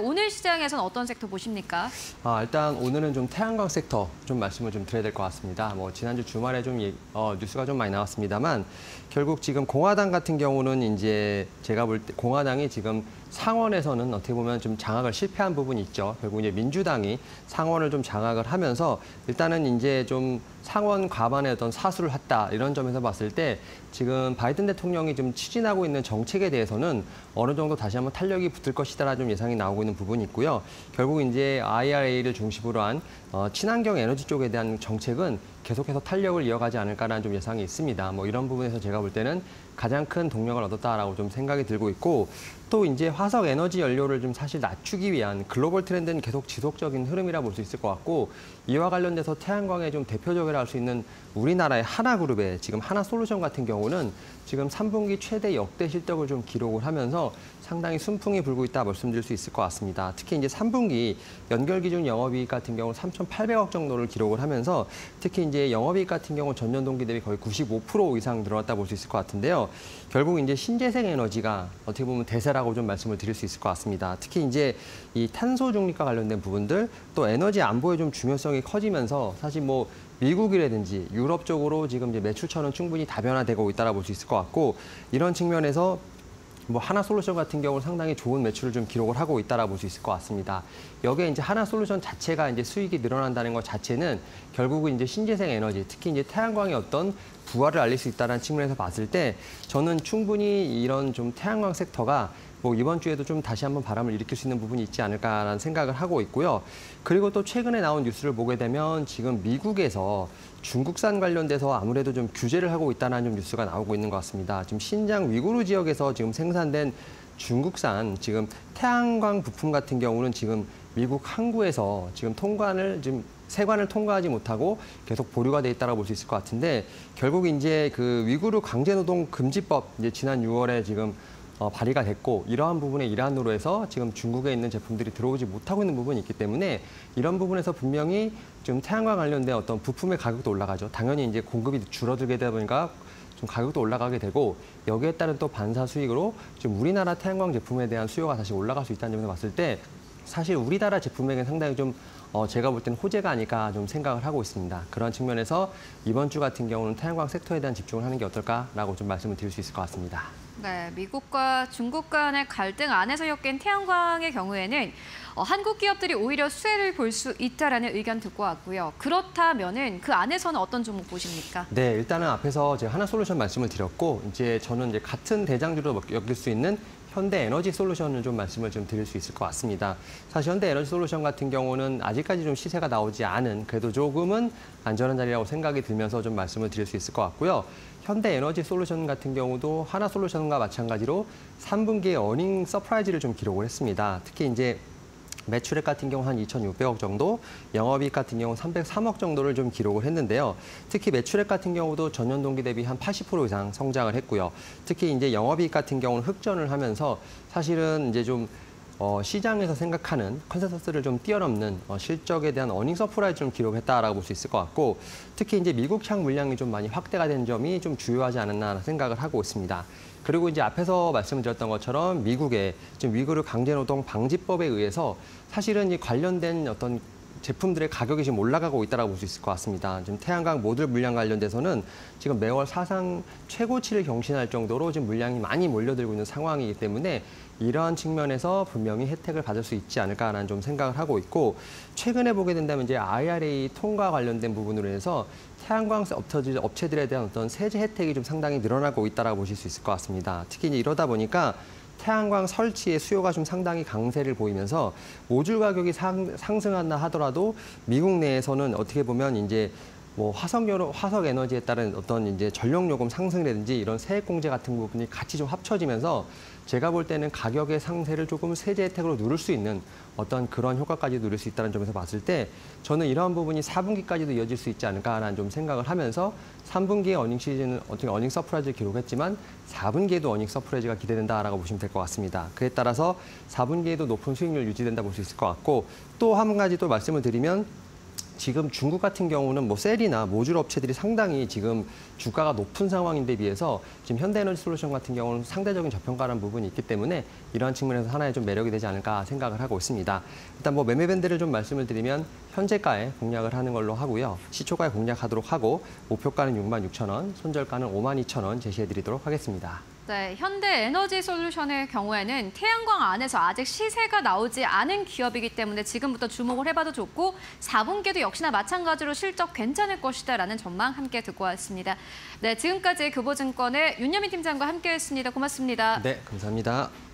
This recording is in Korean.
오늘 시장에서는 어떤 섹터 보십니까? 아, 일단 오늘은 좀 태양광 섹터 좀 말씀을 좀 드려야 될 것 같습니다. 뭐 지난주 주말에 좀 예- 어, 뉴스가 좀 많이 나왔습니다만 결국 지금 공화당 같은 경우는 이제 제가 볼 때 공화당이 지금 상원에서는 어떻게 보면 좀 장악을 실패한 부분이 있죠. 결국 이제 민주당이 상원을 좀 장악을 하면서 일단은 이제 좀 상원 과반의 어떤 사수를 했다 이런 점에서 봤을 때 지금 바이든 대통령이 좀 추진하고 있는 정책에 대해서는 어느 정도 다시 한번 탄력이 붙을 것이다라 좀 예상이 나오고 있는 부분이 있고요. 결국 이제 IRA를 중심으로 한 어, 친환경 에너지 쪽에 대한 정책은 계속해서 탄력을 이어가지 않을까라는 좀 예상이 있습니다. 뭐 이런 부분에서 제가 볼 때는 가장 큰 동력을 얻었다라고 좀 생각이 들고 있고 또 이제 화석 에너지 연료를 좀 사실 낮추기 위한 글로벌 트렌드는 계속 지속적인 흐름이라 볼 수 있을 것 같고 이와 관련돼서 태양광의 좀 대표적이라 할 수 있는 우리나라의 하나그룹의 지금 하나솔루션 같은 경우는 지금 3분기 최대 역대 실적을 좀 기록을 하면서 상당히 순풍이 불고 있다 말씀드릴 수 있을 것 같습니다. 특히 이제 3분기 연결 기준 영업이익 같은 경우 3,800억 정도를 기록을 하면서 특히 이제 영업이익 같은 경우 전년 동기 대비 거의 95% 이상 늘어났다 볼 수 있을 것 같은데요. 결국 이제 신재생 에너지가 어떻게 보면 대세라고 좀 말씀을 드릴 수 있을 것 같습니다. 특히 이제 이 탄소 중립과 관련된 부분들 또 에너지 안보의 좀 중요성이 커지면서 사실 뭐 미국이라든지 유럽 쪽으로 지금 이제 매출처는 충분히 다변화되고 있다라 볼수 있을 것 같고 이런 측면에서 뭐 하나 솔루션 같은 경우는 상당히 좋은 매출을 좀 기록을 하고 있다라 볼수 있을 것 같습니다. 여기에 이제 하나 솔루션 자체가 이제 수익이 늘어난다는 것 자체는 결국은 이제 신재생 에너지, 특히 이제 태양광의 어떤 부활을 알릴 수 있다는 측면에서 봤을 때 저는 충분히 이런 좀 태양광 섹터가 뭐 이번 주에도 좀 다시 한번 바람을 일으킬 수 있는 부분이 있지 않을까라는 생각을 하고 있고요. 그리고 또 최근에 나온 뉴스를 보게 되면 지금 미국에서 중국산 관련돼서 아무래도 좀 규제를 하고 있다는 좀 뉴스가 나오고 있는 것 같습니다. 지금 신장 위구르 지역에서 지금 생산 된 중국산 지금 태양광 부품 같은 경우는 지금 미국 항구에서 지금 통관을 지금 세관을 통과하지 못하고 계속 보류가 돼 있다고 볼 수 있을 것 같은데 결국 이제 그 위구르 강제노동 금지법 이제 지난 6월에 지금 어, 발의가 됐고 이러한 부분의 일환으로 해서 지금 중국에 있는 제품들이 들어오지 못하고 있는 부분이 있기 때문에 이런 부분에서 분명히 좀 태양광 관련된 어떤 부품의 가격도 올라가죠. 당연히 이제 공급이 줄어들게 되다 보니까 좀 가격도 올라가게 되고 여기에 따른 또 반사 수익으로 지금 우리나라 태양광 제품에 대한 수요가 다시 올라갈 수 있다는 점에서 봤을 때 사실 우리나라 제품에게는 상당히 좀 어, 제가 볼 때는 호재가 아닐까 좀 생각을 하고 있습니다. 그런 측면에서 이번 주 같은 경우는 태양광 섹터에 대한 집중을 하는 게 어떨까라고 좀 말씀을 드릴 수 있을 것 같습니다. 네, 미국과 중국 간의 갈등 안에서 엮인 태양광의 경우에는 어, 한국 기업들이 오히려 수혜를 볼 수 있다라는 의견 듣고 왔고요. 그렇다면은 그 안에서는 어떤 종목 보십니까? 네, 일단은 앞에서 제가 하나 솔루션 말씀을 드렸고 이제 저는 이제 같은 대장주로 여길 수 있는 현대 에너지 솔루션을 좀 말씀을 좀 드릴 수 있을 것 같습니다. 사실 현대 에너지 솔루션 같은 경우는 아직까지 좀 시세가 나오지 않은 그래도 조금은 안전한 자리라고 생각이 들면서 좀 말씀을 드릴 수 있을 것 같고요. 현대 에너지 솔루션 같은 경우도 하나 솔루션과 마찬가지로 3분기에 어닝 서프라이즈를 좀 기록을 했습니다. 특히 이제 매출액 같은 경우 한 2,600억 정도, 영업이익 같은 경우 303억 정도를 좀 기록을 했는데요. 특히 매출액 같은 경우도 전년 동기 대비 한 80% 이상 성장을 했고요. 특히 이제 영업이익 같은 경우는 흑전을 하면서 사실은 이제 좀 어, 시장에서 생각하는 컨센서스를 좀 뛰어넘는 어, 실적에 대한 어닝 서프라이즈 좀 기록했다라고 볼 수 있을 것 같고 특히 이제 미국 향 물량이 좀 많이 확대가 된 점이 좀 주요하지 않았나 생각을 하고 있습니다. 그리고 이제 앞에서 말씀드렸던 것처럼 미국의 지금 위구르 강제노동 방지법에 의해서 사실은 이 관련된 어떤 제품들의 가격이 지금 올라가고 있다고 볼 수 있을 것 같습니다. 지금 태양광 모듈 물량 관련돼서는 지금 매월 사상 최고치를 경신할 정도로 지금 물량이 많이 몰려들고 있는 상황이기 때문에 이러한 측면에서 분명히 혜택을 받을 수 있지 않을까라는 좀 생각을 하고 있고 최근에 보게 된다면 이제 IRA 통과 관련된 부분으로 해서 태양광 업체들에 대한 어떤 세제 혜택이 좀 상당히 늘어나고 있다고 보실 수 있을 것 같습니다. 특히 이제 이러다 보니까 태양광 설치의 수요가 좀 상당히 강세를 보이면서 모듈 가격이 상, 상승한다 하더라도 미국 내에서는 어떻게 보면 이제 뭐 화석 여로 화석 에너지에 따른 어떤 이제 전력 요금 상승이라든지 이런 세액 공제 같은 부분이 같이 좀 합쳐지면서 제가 볼 때는 가격의 상세를 조금 세제 혜택으로 누를 수 있는 어떤 그런 효과까지 누릴 수 있다는 점에서 봤을 때 저는 이러한 부분이 4분기까지도 이어질 수 있지 않을까라는 좀 생각을 하면서 3분기에 어닝 시즌은 어떻게 어닝 서프라이즈를 기록했지만 4분기에도 어닝 서프라이즈가 기대된다라고 보시면 될 것 같습니다. 그에 따라서 4분기에도 높은 수익률 유지된다 볼 수 있을 것 같고 또 한 가지 또 말씀을 드리면 지금 중국 같은 경우는 뭐 셀이나 모듈 업체들이 상당히 지금 주가가 높은 상황인데 비해서 지금 현대에너지 솔루션 같은 경우는 상대적인 저평가라는 부분이 있기 때문에 이러한 측면에서 하나의 좀 매력이 되지 않을까 생각을 하고 있습니다. 일단 뭐 매매 밴드를 좀 말씀을 드리면 현재가에 공략을 하는 걸로 하고요. 시초가에 공략하도록 하고 목표가는 6만 6천 원, 손절가는 5만 2천 원 제시해 드리도록 하겠습니다. 네, 현대 에너지 솔루션의 경우에는 태양광 안에서 아직 시세가 나오지 않은 기업이기 때문에 지금부터 주목을 해봐도 좋고 4분기도 역시나 마찬가지로 실적 괜찮을 것이다라는 전망 함께 듣고 왔습니다. 네, 지금까지 교보증권의 윤여민 팀장과 함께했습니다. 고맙습니다. 네, 감사합니다.